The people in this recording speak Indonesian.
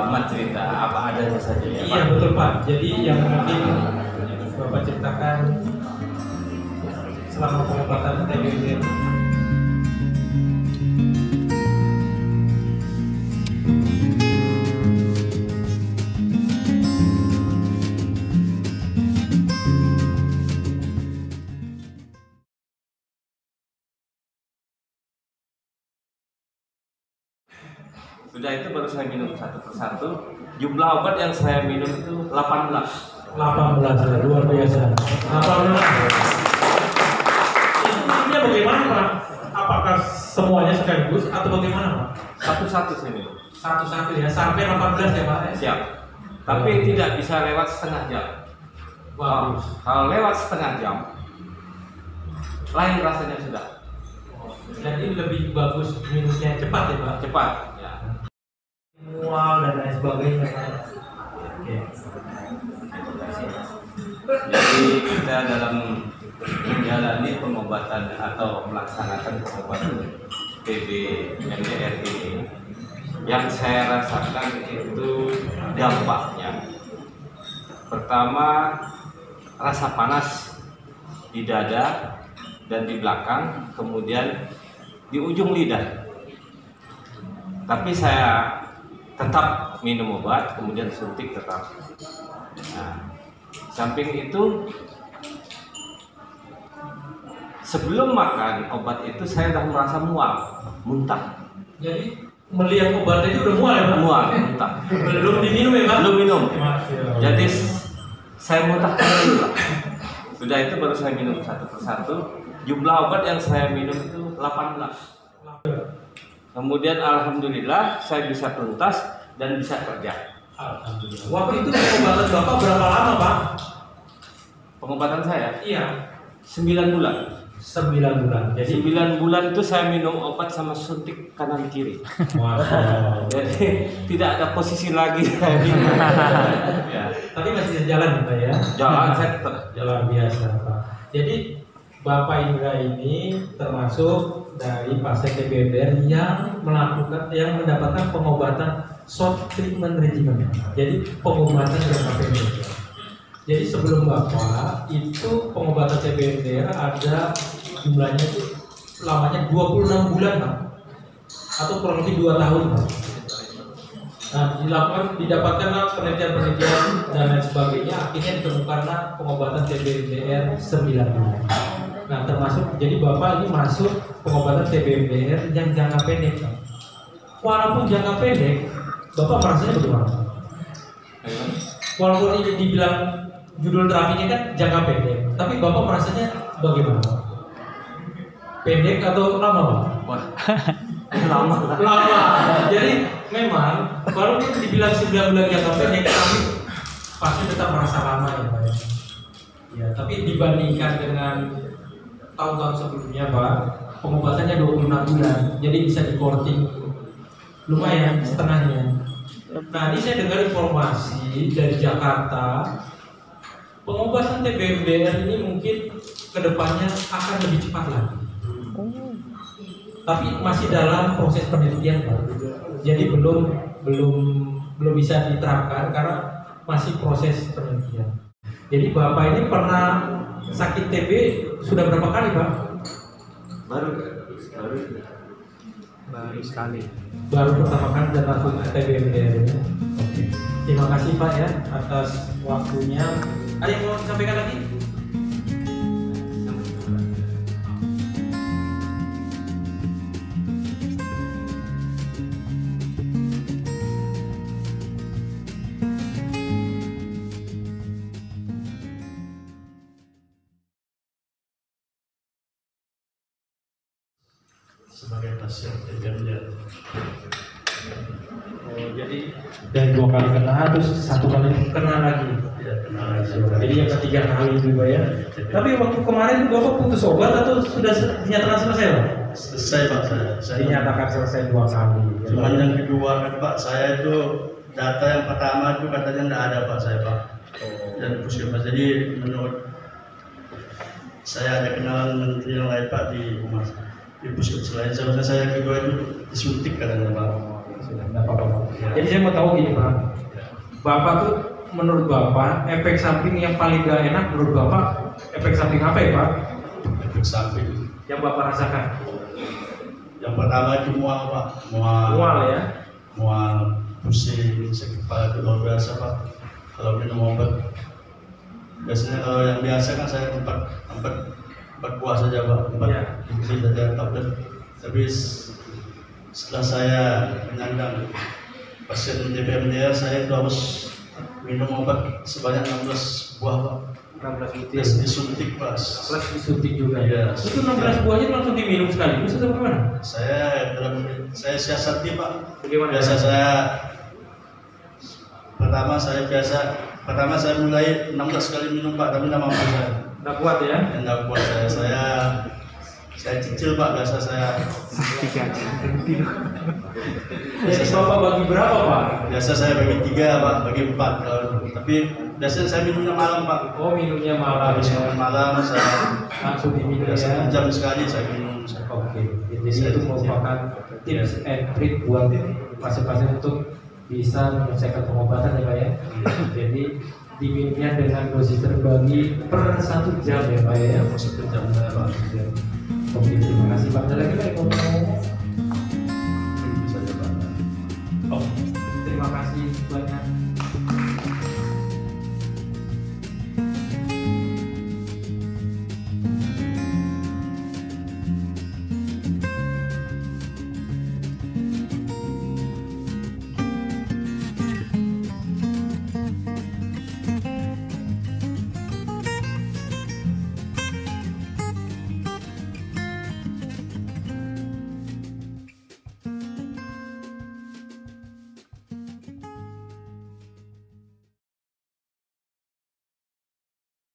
Selamat cerita apa adanya saja ya Iya Pak. betul Pak. Jadi yang mungkin Bapak ceritakan selama pengobatan Sudah itu baru saya minum satu persatu. Jumlah obat yang saya minum itu 18. 18 luar biasa. 18. Intinya bagaimana Pak? Apakah semuanya sekaligus atau bagaimana Pak? Satu-satu saya minum. Satu-satu ya sampai 18 ya Pak? Siap. Tapi tidak bisa lewat setengah jam. Bagus. Kalau lewat setengah jam, lain rasanya sudah Jadi lebih bagus minumnya cepat ya Pak? cepat. Mual dan lain sebagainya. Oke. Jadi kita dalam menjalani pengobatan atau melaksanakan pengobatan TB MDR ini yang saya rasakan itu dampaknya pertama rasa panas di dada dan di belakang kemudian di ujung lidah tapi saya tetap minum obat kemudian suntik tetap. Nah, samping itu sebelum makan obat itu saya sudah merasa mual muntah. Jadi melihat obatnya itu udah mual ya Pak? mual muntah. Belum diminum ya Pak? belum minum. Jadi saya muntahkan dulu sudah itu baru saya minum satu persatu. Jumlah obat yang saya minum itu 18 kemudian alhamdulillah saya bisa tuntas dan bisa kerja Alhamdulillah. Waktu itu pengobatan Bapak berapa lama Pak? pengobatan saya Iya. 9 bulan 9 bulan. Jadi 9 bulan itu saya minum obat sama suntik kanan kiri Allah. jadi tidak ada posisi lagi ya. Tapi masih jalan Pak ya? jalan saya tetap Jalan biasa Pak. Jadi Bapak Indra ini termasuk dari pasien TBMDR yang melakukan yang mendapatkan pengobatan short treatment regimen. Jadi pengobatan jangka pendek. Jadi sebelum Bapak itu pengobatan TBMDR ada jumlahnya itu lamanya 26 bulan Pak. Atau kurang lebih 2 tahun Pak. Nah, dilakukan didapatkanlah penelitian-penelitian dan lain sebagainya, akhirnya ditemukanlah pengobatan TBMDR 9 bulan. Nah, termasuk jadi Bapak ini masuk pengobatan TBMDR yang jangka pendek. Walaupun jangka pendek, Bapak merasanya bagaimana? Walaupun ini dibilang judul terapinya kan jangka pendek, tapi Bapak merasanya bagaimana? Pendek atau lama, Pak? wah lama lama. Jadi memang walaupun dibilang 9 bulan jangka pendek, tapi pasti tetap merasa lama ya Pak ya. Ya, tapi dibandingkan dengan tahun-tahun sebelumnya Pak, pengobatannya 26 bulan, jadi bisa di courting lumayan setengahnya. Nah, ini saya dengar informasi dari Jakarta, pengobatan TBMDR ini mungkin ke depannya akan lebih cepat lagi tapi masih dalam proses penelitian Pak. Jadi belum belum belum bisa diterapkan karena masih proses penelitian. Jadi Bapak ini pernah sakit TB sudah berapa kali Pak? baru baru baru sekali Baru pertama kali dan langsung TB MDR. Terima kasih Pak ya atas waktunya. Ada yang mau disampaikan lagi? Sebagai pasien TBMDR. Oh, jadi dari dua kali kena terus satu kali kena lagi. Tidak kenal lagi. Jadi yang ketiga kali juga ya. Tapi waktu kemarin Bapak putus obat atau sudah dinyatakan selesai Pak? Selesai Pak saya. saya Dinyatakan selesai dua kali. Cuman yang kedua kan Pak, saya itu data yang pertama itu katanya tidak ada Pak saya Pak. Dan puskesmas. Jadi menurut saya ada kenalan menteri yang lain Pak di rumah di puskesmas lain. Seharusnya saya kedua itu disuntik katanya Pak. sudah apa-apa Pak. Jadi saya mau tahu gini Pak, Bapak tuh menurut Bapak efek samping yang paling gak enak menurut Bapak efek samping apa ya Pak? efek samping Yang Bapak rasakan? yang pertama itu mual pak mual Mual ya? mual pusing sakit kepala itu luar biasa pak kalau minum obat biasanya kalau yang biasa kan saya empat empat empat buah saja pak empat Ya. saja tablet tapi setelah saya menyandang pasien DPMDR saya itu harus minum obat sebanyak 16 buah pak 16 butir. Terus disuntik pak Plus disuntik juga Iya. Itu 16 buahnya langsung diminum sekaligus atau bagaimana? saya dalam saya siasati pak Bagaimana? biasa saya pertama saya biasa pertama saya mulai 16 kali minum pak tapi tidak mampu saya Nggak kuat ya? tidak kuat saya saya saya cicil pak biasa saya tiga aja Jadi Bapak bagi berapa Pak? biasa saya bagi tiga pak bagi empat kalau tapi biasanya saya minumnya malam pak Oh minumnya malam habis ya. makan malam saya Langsung diminum biasa ya. jam sekali saya minum saya Oke, jadi itu merupakan tips and trick buat pasien-pasien untuk bisa menyelesaikan pengobatan ya Pak ya. Jadi diminumnya dengan dosis terbagi per satu jam ya Pak ya. satu jam saya pak Oke, terima kasih Pak. Ada lagi Pak mau?